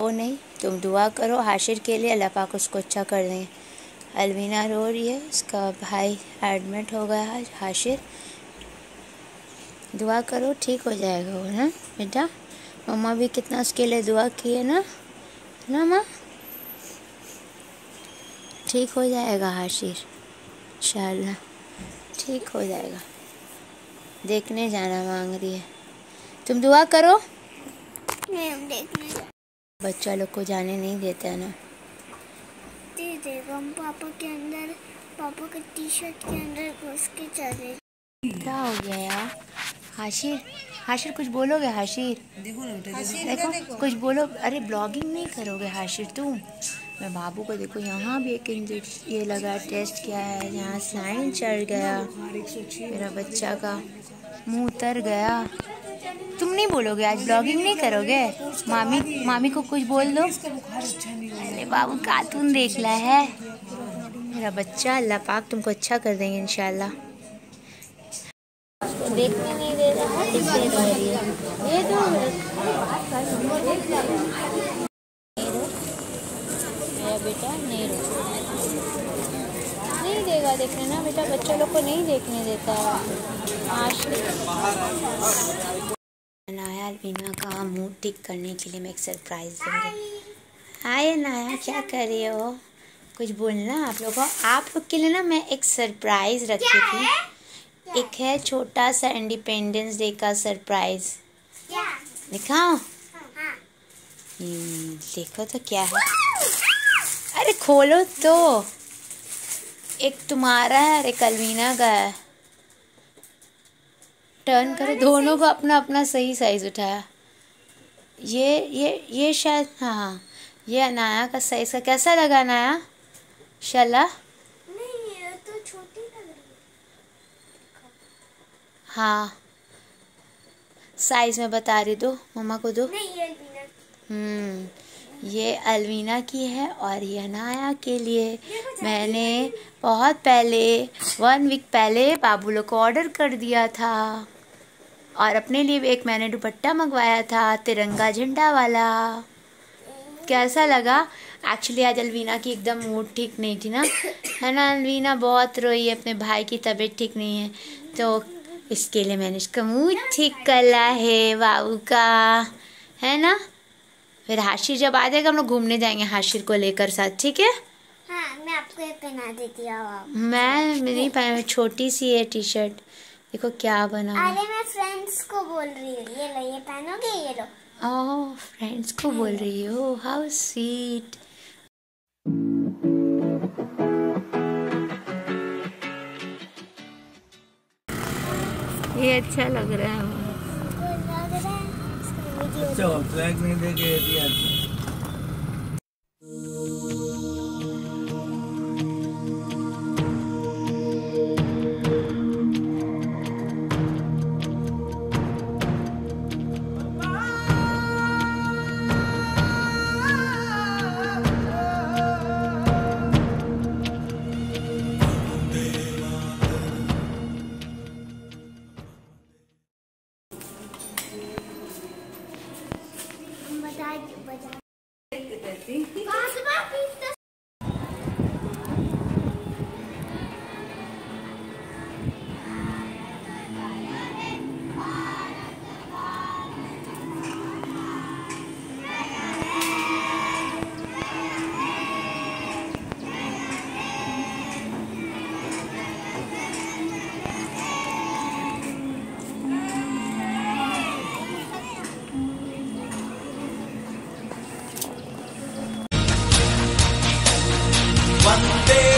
वो नहीं, तुम दुआ करो, हाशिर के लिए अल्लाह पाक उसको अच्छा कर दें। अलवीना रो रही है उसका भाई एडमिट हो गया है, हाशिर। दुआ करो, ठीक हो जाएगा वो, ना, बेटा? मम्मा भी कितना उसके लिए दुआ की है ना ना, माँ? ठीक हो जाएगा, हाशिर। इंशाल्लाह, ठीक हो जाएगा। देखने जाना मांग रही है। तुम दुआ करो। हम देखने बच्चा लोग को जाने नहीं देता है ना। दे देगा हम पापा के अंदर पापा के टी शर्ट के अंदर घुस के चले। क्या हो गया यार? हाशिर हाशिर कुछ बोलोगे हाशिर? देखो ना देखो। कुछ बोलो अरे ब्लॉगिंग नहीं करोगे हाशिर तुम? मैं बाबू को देखो यहाँ भी एक इंजेक्शन ये लगा टेस्ट किया है यहाँ स्लाइन चढ़ गया मेरा बच्चा का मुँह उतर गया। तुम नहीं बोलोगे आज ब्लॉगिंग नहीं करोगे? मामी मामी को कुछ बोल दो। अरे बाबू कार्टून देख ला है। मेरा बच्चा, अल्लाह पाक तुमको अच्छा कर देंगे, इंशाल्लाह। देखने नहीं देगा देखने ना बेटा, बच्चों लोग को नहीं देखने देता। है आज अलवीना का मूड ठीक करने के लिए मैं एक सरप्राइज़ दूँगी। हाय अनाया क्या कर रही हो? कुछ बोलना आप लोगों आप लोग के लिए ना मैं एक सरप्राइज़ रखी थी। एक है छोटा सा इंडिपेंडेंस डे का सरप्राइज़ दिखाओ। हाँ। हम्म, देखो तो क्या है। अरे खोलो तो। एक तुम्हारा है अरे एक अलवीना का है। टर्न करो। दोनों को अपना अपना सही साइज़ उठाया। ये ये ये शायद हाँ हाँ। ये अनाया का साइज़ का कैसा लगा अनाया? शला? नहीं ये तो छोटी लग रही है। हाँ। साइज़ में बता रही दो मम्मा को दो। हम्म ये अलवीना की है और ये अनाया के लिए। मैंने बहुत पहले वन वीक पहले बाबू लोग को ऑर्डर कर दिया था। और अपने लिए भी एक मैंने दुपट्टा मंगवाया था तिरंगा झंडा वाला। कैसा लगा? एक्चुअली आज अलवीना की एकदम मूड ठीक नहीं थी ना। है ना अलवीना बहुत रोई है अपने भाई की तबीयत ठीक नहीं है। तो इसके लिए मैंने इसका मूड ठीक करा है बाबू का। है ना? फिर हाशिर जब आ जाएगा हम लोग घूमने जाएँगे हाशिर को लेकर साथ ठीक है? हाँ मैं आपको पहना देती हूँ। मैं नहीं पहन छोटी सी है टी शर्ट देखो क्या बना। अरे मैं फ्रेंड्स को बोल रही हूँ। ये लो ये पहनोगे? ये लो। ओह फ्रेंड्स को बोल रही हो। हाउ स्वीट ये अच्छा लग रहा है। आपको लग रहा है। इसका वीडियो चलो फ्लैग नहीं देके One day.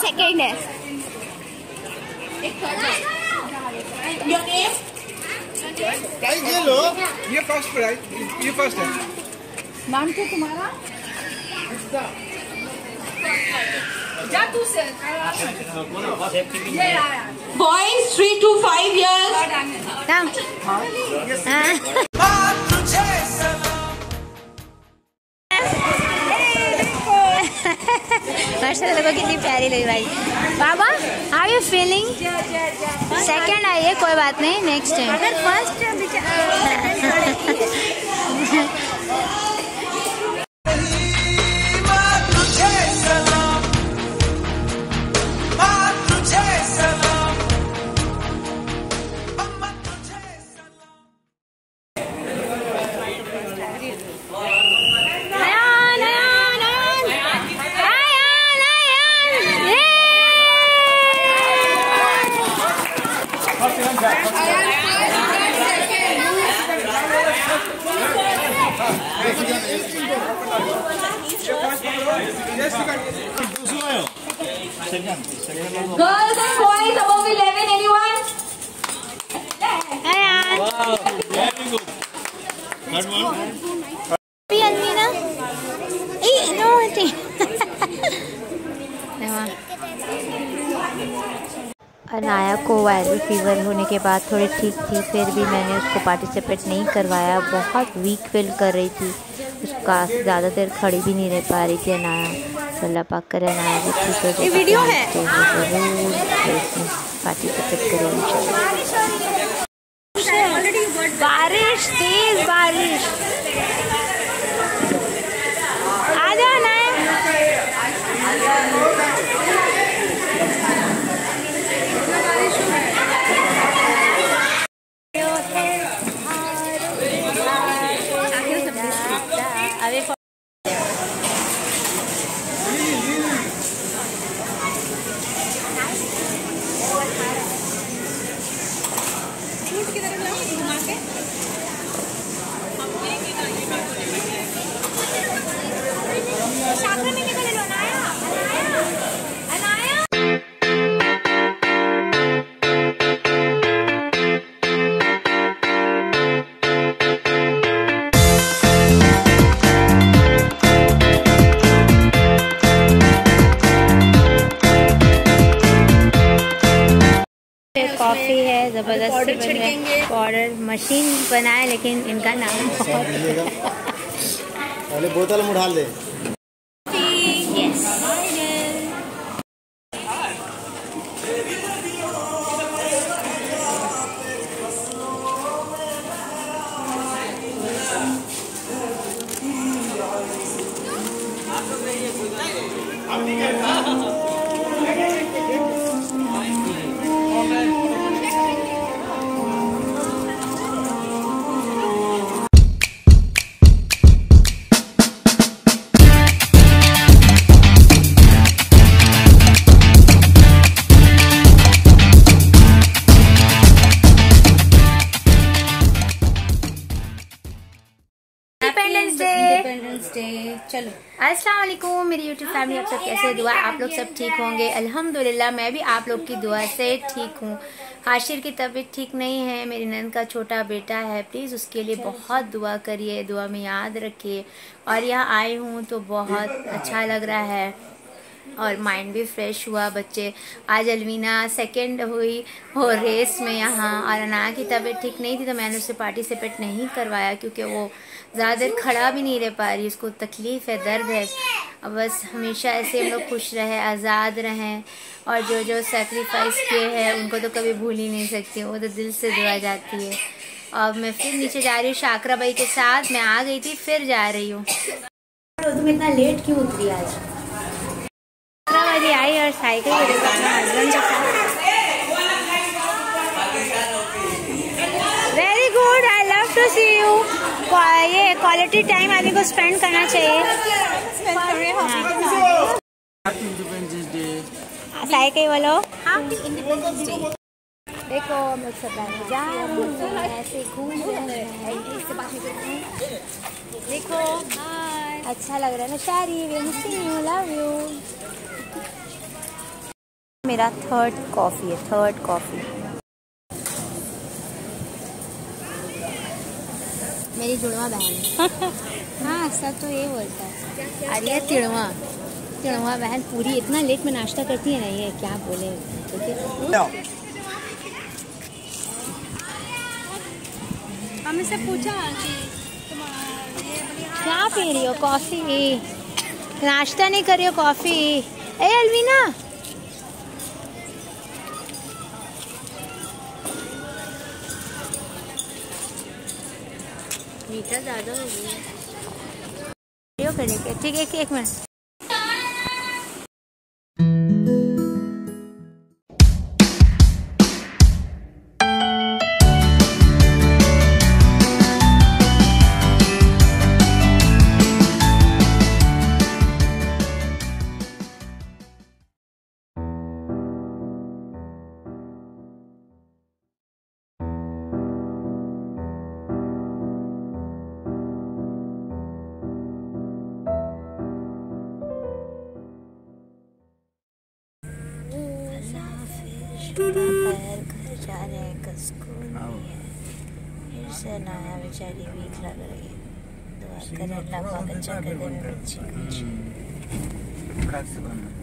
सेकेंड है प्राइस ये लो ये फ़र्स्ट प्राइस ये फ़र्स्ट है नाम क्या तुम्हारा जा तू से Boys 3 माशाल्लाह देखो कितनी प्यारी लगी भाई। बाबा हाउ यू फीलिंग सेकेंड आई है कोई बात नहीं नेक्स्ट टाइम अगर first Girls and boys above 11, anyone? Ayan. Wow, very good. Third one. Anaya को वायरल फीवर होने के बाद थोड़ी ठीक थी फिर भी मैंने उसको पार्टिसिपेट नहीं करवाया। बहुत वीक फील कर रही थी। उसका ज़्यादा देर खड़ी भी नहीं रह पा रही थी अनाया। अल्लाह पाक करे अनाया भी ठीक हो वीडियो है। ज़रूर पार्टिसिपेट करें बारिश तेज बारिश। ज़बरदस्ती पाउडर मशीन बनाए लेकिन इनका नाम बहुत पहले बोतल में डाल दे चलो। अस्सलाम वालेकुम मेरी यूट्यूब फैमिली आप सब कैसे दुआ आप लोग सब ठीक होंगे। अल्हम्दुलिल्लाह मैं भी आप लोग की दुआ से ठीक हूँ। हाशिर की तबीयत ठीक नहीं है। मेरी नंद का छोटा बेटा है। प्लीज़ उसके लिए बहुत दुआ करिए दुआ में याद रखिए। और यहाँ आई हूँ तो बहुत अच्छा लग रहा है। और माइंड भी फ्रेश हुआ। बच्चे आज अलवीना सेकंड हुई हो रेस में यहाँ। और अना की तबीयत ठीक नहीं थी तो मैंने उसे पार्टिसिपेट नहीं करवाया क्योंकि वो ज़्यादा देर खड़ा भी नहीं रह पा रही उसको तकलीफ़ है दर्द है। अब बस हमेशा ऐसे हम लोग खुश रहे आज़ाद रहें और जो जो सेक्रीफाइस किए हैं उनको तो कभी भूल ही नहीं सकती वो तो दिल से दुआ जाती है। और मैं फिर नीचे जा रही हूँ शाकरा भाई के साथ मैं आ गई थी फिर जा रही हूँ। तुम इतना लेट क्यों उतरी आज? शाकरा वाली आई और साइकिल पे देखो अपने हस्बैंड के साथ very good I love to see you ये क्वालिटी टाइम आदमी को स्पेंड करना चाहिए। साइकिल बोलो देखो हम लोग सब जा रहे हैं ऐसे घूम रहे हैं। देखो अच्छा लग रहा है ना शारी यू लव यू मेरा थर्ड कॉफ़ी है थर्ड कॉफ़ी मेरी जुड़वा बहन हाँ। सब तो ये बोलता है। अरे तिड़वा तिड़वा बहन पूरी इतना लेट में नाश्ता करती है ना ये क्या बोले? ठीक है हमने से पूछा कि क्या पी रही हो? कॉफ़ी? नाश्ता नहीं कर रही हो? कॉफ़ी? ए अलवीना ज़्यादा हो गई है। ठीक है एक एक मिनट। घर जा रहे हैं कल स्कूल नहीं है फिर से नया बेचारी वीक लग रही है दुआ करें अल्लाह पाक अच्छा कर दे मेरे बच्चे को